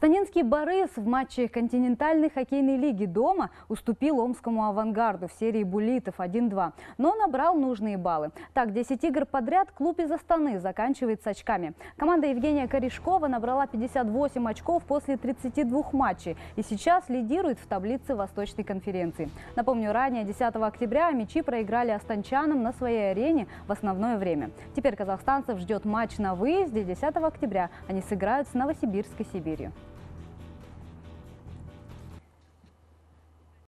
Станинский «Борис» в матче континентальной хоккейной лиги дома уступил омскому «Авангарду» в серии буллитов 1-2, но набрал нужные баллы. Так, 10 игр подряд клуб из Астаны заканчивает с очками. Команда Евгения Корешкова набрала 58 очков после 32 матчей и сейчас лидирует в таблице Восточной конференции. Напомню, ранее 10 октября мячи проиграли астанчанам на своей арене в основное время. Теперь казахстанцев ждет матч на выезде 10 октября. Они сыграют с Новосибирской Сибирью.